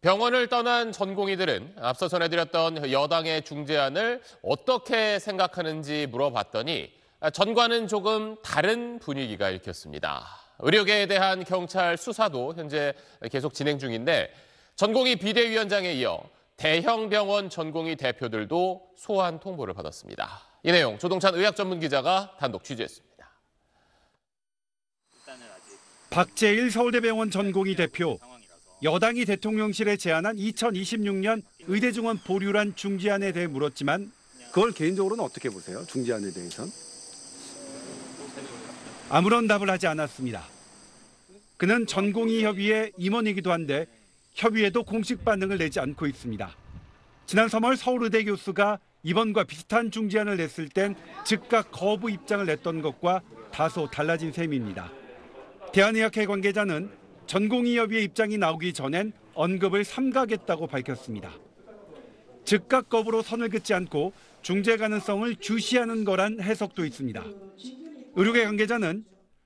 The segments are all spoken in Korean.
병원을 떠난 전공의들은 앞서 전해드렸던 여당의 중재안을 어떻게 생각하는지 물어봤더니 전과는 조금 다른 분위기가 읽혔습니다. 의료계에 대한 경찰 수사도 현재 계속 진행 중인데 전공의 비대위원장에 이어 대형 병원 전공의 대표들도 소환 통보를 받았습니다. 이 내용 조동찬 의학 전문 기자가 단독 취재했습니다. 박재일 서울대병원 전공의 대표 여당이 대통령실에 제안한 2026년 의대 증원 보류란 중지안에 대해 물었지만 그걸 개인적으로는 어떻게 보세요? 중지안에 대해선? 아무런 답을 하지 않았습니다. 그는 전공의 협의회 임원이기도 한데 협의회도 공식 반응을 내지 않고 있습니다. 지난 3월 서울의대 교수가 이번과 비슷한 중지안을 냈을 땐 즉각 거부 입장을 냈던 것과 다소 달라진 셈입니다. 대한의학회 관계자는 전공의협의회 입장이 나오기 전엔 언급을 삼가겠다고 밝혔습니다. 즉각 거부로 선을 긋지 않고 중재 가능성을 주시하는 거란 해석도 있습니다. 의료계 관계자는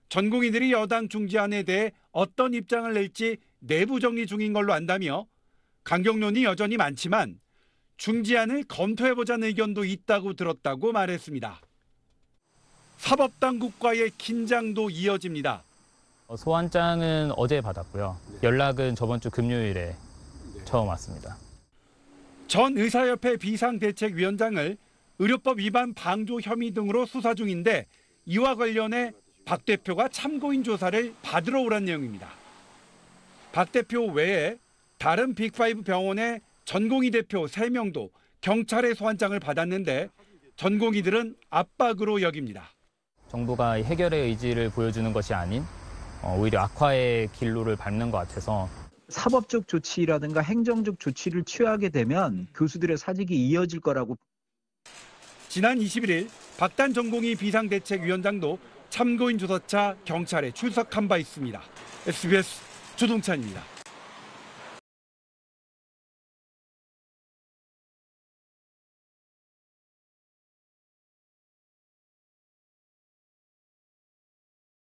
전공의들이 여당 중재안에 대해 어떤 입장을 낼지 내부 정리 중인 걸로 안다며 강경론이 여전히 많지만 중재안을 검토해보자는 의견도 있다고 들었다고 말했습니다. 사법당국과의 긴장도 이어집니다. 어, 소환장은 어제 받았고요. 연락은 저번 주 금요일에 처음 왔습니다. 전 의사협회 비상대책위원장을 의료법 위반 방조 혐의 등으로 수사 중인데 이와 관련해 박 대표가 참고인 조사를 받으러 오란 내용입니다. 박 대표 외에 다른 빅5 병원의 전공의 대표 3명도 경찰의 소환장을 받았는데 전공의들은 압박으로 여깁니다. 정부가 해결의 의지를 보여주는 것이 아닌 어, 오히려 악화의 길로를 밟는 것 같아서 사법적 조치라든가 행정적 조치를 취하게 되면 교수들의 사직이 이어질 거라고 지난 21일 박단 전공의 비상대책위원장도 참고인 조사차 경찰에 출석한 바 있습니다. SBS 조동찬입니다.